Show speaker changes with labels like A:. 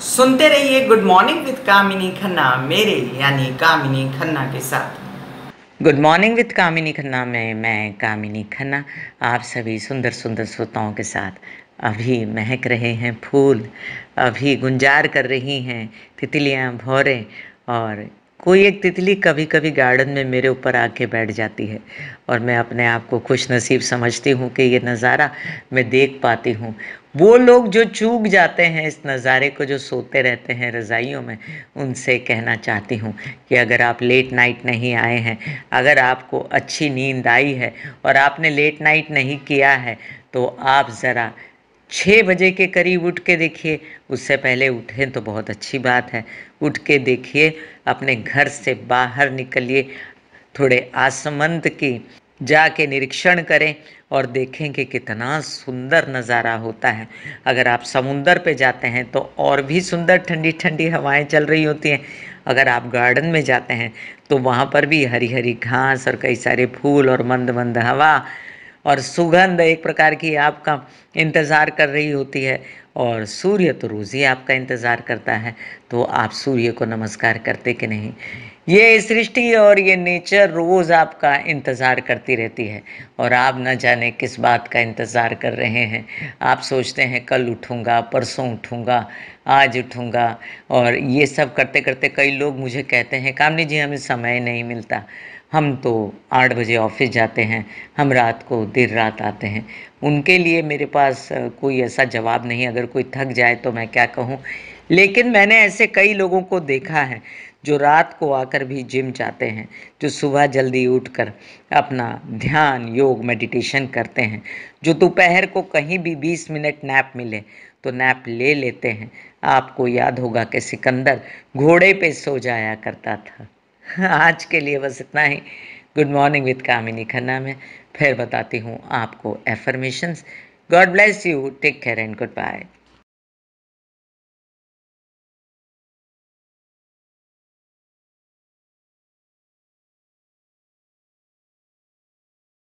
A: सुनते रहिए good morning with Kamini Khanna मेरे यानी कामिनी खन्ना के साथ। Good morning with Kamini Khanna में, मैं कामिनी खन्ना आप सभी सुंदर सुंदर श्रोताओं के साथ अभी महक रहे हैं, फूल अभी गुंजार कर रही हैं, तितलियाँ भौरे और कोई एक तितली कभी कभी गार्डन में मेरे ऊपर आके बैठ जाती है और मैं अपने आप को खुश नसीब समझती हूँ कि ये नज़ारा मैं देख पाती हूँ। वो लोग जो चूक जाते हैं, इस नज़ारे को जो सोते रहते हैं रज़ाइयों में, उनसे कहना चाहती हूँ कि अगर आप लेट नाइट नहीं आए हैं, अगर आपको अच्छी नींद आई है और आपने लेट नाइट नहीं किया है तो आप ज़रा छः बजे के करीब उठ के देखिए। उससे पहले उठें तो बहुत अच्छी बात है। उठ के देखिए, अपने घर से बाहर निकलिए, थोड़े आसमंद की, जाके निरीक्षण करें और देखें कि कितना सुंदर नज़ारा होता है। अगर आप समुंदर पे जाते हैं तो और भी सुंदर ठंडी ठंडी हवाएँ चल रही होती हैं। अगर आप गार्डन में जाते हैं तो वहाँ पर भी हरी हरी घास और कई सारे फूल और मंद मंद हवा और सुगंध एक प्रकार की आपका इंतज़ार कर रही होती है और सूर्य तो रोज़ ही आपका इंतज़ार करता है तो आप सूर्य को नमस्कार करते कि नहीं? ये सृष्टि और ये नेचर रोज़ आपका इंतज़ार करती रहती है और आप न जाने किस बात का इंतज़ार कर रहे हैं। आप सोचते हैं, कल उठूँगा, परसों उठूँगा, आज उठूँगा और ये सब करते करते कई लोग मुझे कहते हैं, कामनी जी, हमें समय नहीं मिलता। हम तो आठ बजे ऑफ़िस जाते हैं, हम रात को देर रात आते हैं। उनके लिए मेरे पास कोई ऐसा जवाब नहीं, अगर कोई थक जाए तो मैं क्या कहूँ? लेकिन मैंने ऐसे कई लोगों को देखा है, जो रात को आकर भी जिम जाते हैं, जो सुबह जल्दी उठकर अपना ध्यान, योग, मेडिटेशन करते हैं, जो दोपहर को कहीं भी 20 मिनट नैप मिले तो नैप ले लेते हैं। आपको याद होगा कि सिकंदर घोड़े पे सो जाया करता था। आज के लिए बस इतना ही। Good morning with Kamini Khanna में फिर बताती हूँ आपको affirmations god bless you take care and goodbye